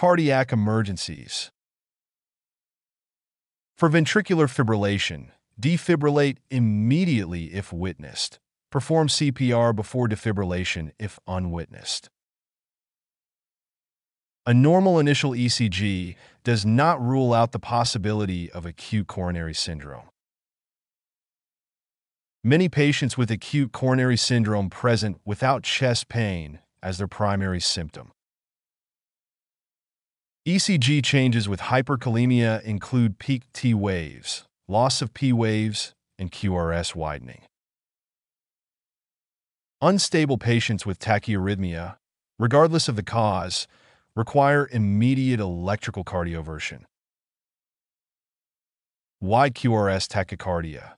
Cardiac emergencies. For ventricular fibrillation, defibrillate immediately if witnessed. Perform CPR before defibrillation if unwitnessed. A normal initial ECG does not rule out the possibility of acute coronary syndrome. Many patients with acute coronary syndrome present without chest pain as their primary symptom. ECG changes with hyperkalemia include peak T waves, loss of P waves, and QRS widening. Unstable patients with tachyarrhythmia, regardless of the cause, require immediate electrical cardioversion. Wide QRS tachycardia?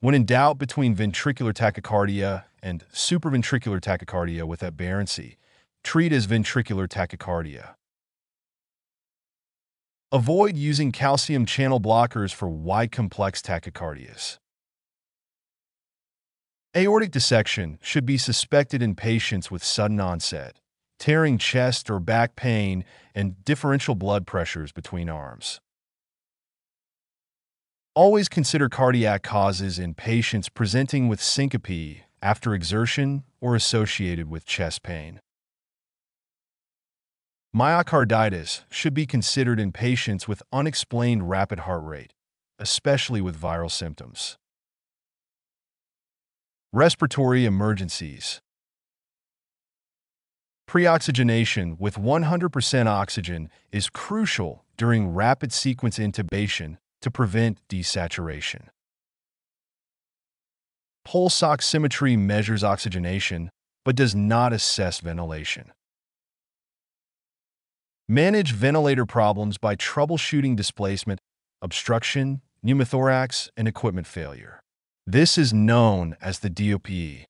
When in doubt between ventricular tachycardia and supraventricular tachycardia with aberrancy, treat as ventricular tachycardia. Avoid using calcium channel blockers for wide complex tachycardias. Aortic dissection should be suspected in patients with sudden onset, tearing chest or back pain, and differential blood pressures between arms. Always consider cardiac causes in patients presenting with syncope after exertion or associated with chest pain. Myocarditis should be considered in patients with unexplained rapid heart rate, especially with viral symptoms. Respiratory emergencies. Preoxygenation with 100% oxygen is crucial during rapid sequence intubation to prevent desaturation. Pulse oximetry measures oxygenation but does not assess ventilation. Manage ventilator problems by troubleshooting displacement, obstruction, pneumothorax, and equipment failure. This is known as the DOPE,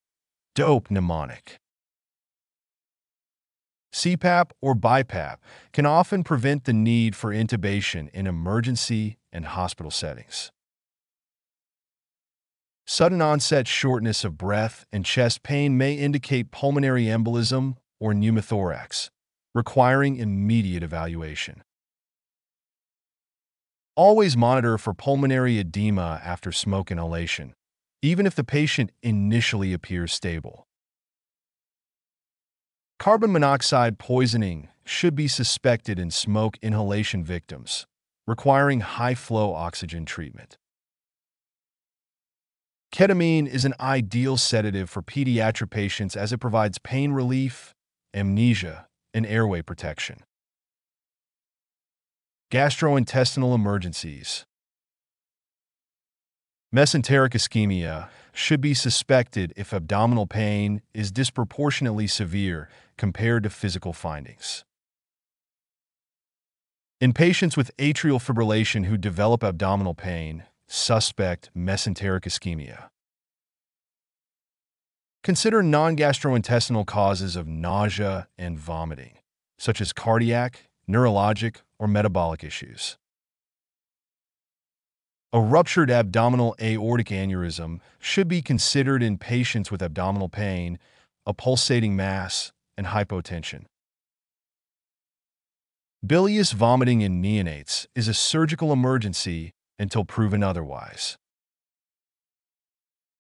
dope mnemonic. CPAP or BiPAP can often prevent the need for intubation in emergency and hospital settings. Sudden onset shortness of breath and chest pain may indicate pulmonary embolism or pneumothorax, requiring immediate evaluation. Always monitor for pulmonary edema after smoke inhalation, even if the patient initially appears stable. Carbon monoxide poisoning should be suspected in smoke inhalation victims, requiring high-flow oxygen treatment. Ketamine is an ideal sedative for pediatric patients as it provides pain relief, amnesia, and airway protection. Gastrointestinal emergencies. Mesenteric ischemia should be suspected if abdominal pain is disproportionately severe compared to physical findings. In patients with atrial fibrillation who develop abdominal pain, suspect mesenteric ischemia. Consider non-gastrointestinal causes of nausea and vomiting, such as cardiac, neurologic, or metabolic issues. A ruptured abdominal aortic aneurysm should be considered in patients with abdominal pain, a pulsating mass, and hypotension. Bilious vomiting in neonates is a surgical emergency until proven otherwise.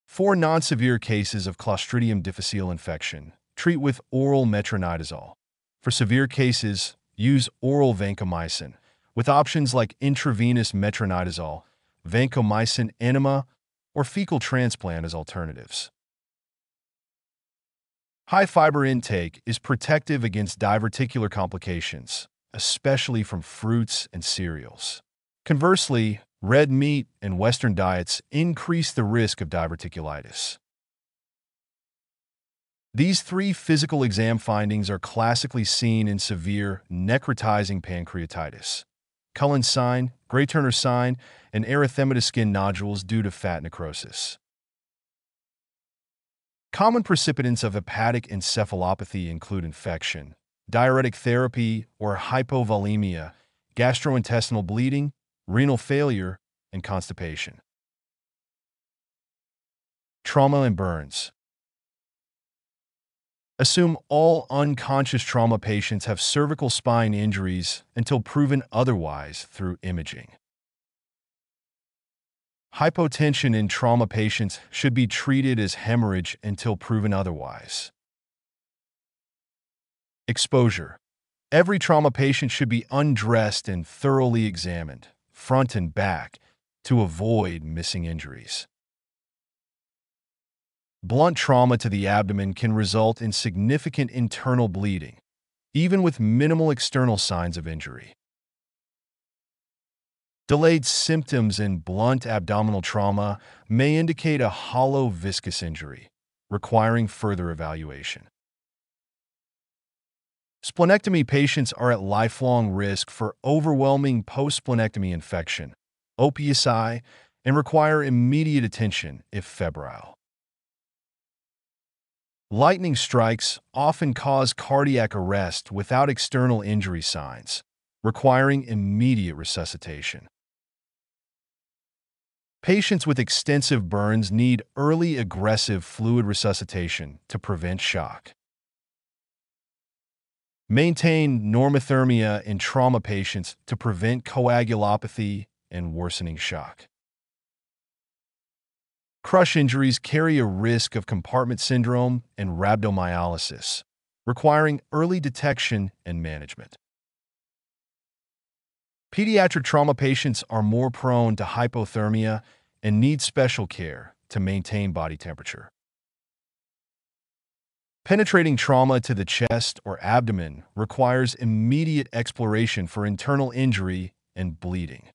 For non-severe cases of Clostridium difficile infection, treat with oral metronidazole. For severe cases, use oral vancomycin, with options like intravenous metronidazole vancomycin enema, or fecal transplant as alternatives. High fiber intake is protective against diverticular complications, especially from fruits and cereals. Conversely, red meat and Western diets increase the risk of diverticulitis. These three physical exam findings are classically seen in severe necrotizing pancreatitis. Cullen's sign, Grey-Turner sign, and erythematous skin nodules due to fat necrosis. Common precipitants of hepatic encephalopathy include infection, diuretic therapy or hypovolemia, gastrointestinal bleeding, renal failure, and constipation. Trauma and burns. Assume all unconscious trauma patients have cervical spine injuries until proven otherwise through imaging. Hypotension in trauma patients should be treated as hemorrhage until proven otherwise. Exposure. Every trauma patient should be undressed and thoroughly examined, front and back, to avoid missing injuries. Blunt trauma to the abdomen can result in significant internal bleeding, even with minimal external signs of injury. Delayed symptoms in blunt abdominal trauma may indicate a hollow viscus injury, requiring further evaluation. Splenectomy patients are at lifelong risk for overwhelming post-splenectomy infection, OPSI, and require immediate attention if febrile. Lightning strikes often cause cardiac arrest without external injury signs, requiring immediate resuscitation. Patients with extensive burns need early aggressive fluid resuscitation to prevent shock. Maintain normothermia in trauma patients to prevent coagulopathy and worsening shock. Crush injuries carry a risk of compartment syndrome and rhabdomyolysis, requiring early detection and management. Pediatric trauma patients are more prone to hypothermia and need special care to maintain body temperature. Penetrating trauma to the chest or abdomen requires immediate exploration for internal injury and bleeding.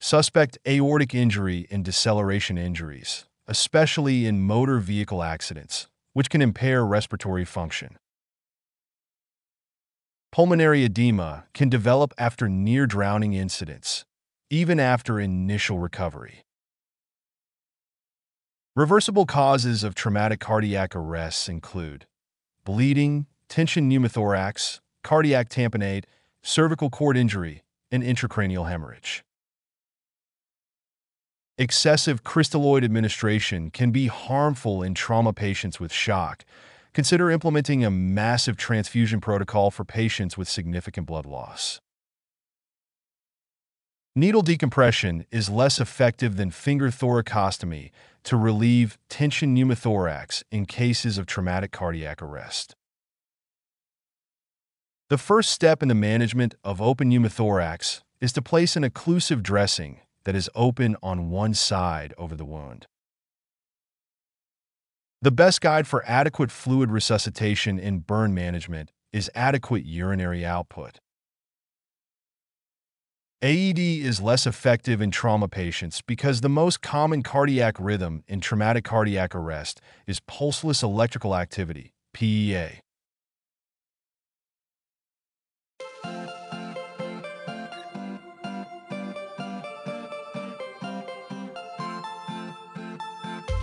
Suspect aortic injury and deceleration injuries, especially in motor vehicle accidents, which can impair respiratory function. Pulmonary edema can develop after near drowning incidents, even after initial recovery. Reversible causes of traumatic cardiac arrests include bleeding, tension pneumothorax, cardiac tamponade, cervical cord injury, and intracranial hemorrhage. Excessive crystalloid administration can be harmful in trauma patients with shock. Consider implementing a massive transfusion protocol for patients with significant blood loss. Needle decompression is less effective than finger thoracostomy to relieve tension pneumothorax in cases of traumatic cardiac arrest. The first step in the management of open pneumothorax is to place an occlusive dressing that is open on one side over the wound. The best guide for adequate fluid resuscitation in burn management is adequate urinary output. AED is less effective in trauma patients because the most common cardiac rhythm in traumatic cardiac arrest is pulseless electrical activity, PEA.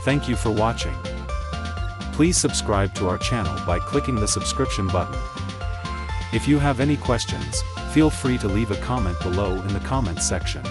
Thank you for watching. Please subscribe to our channel by clicking the subscription button. If you have any questions, feel free to leave a comment below in the comments section.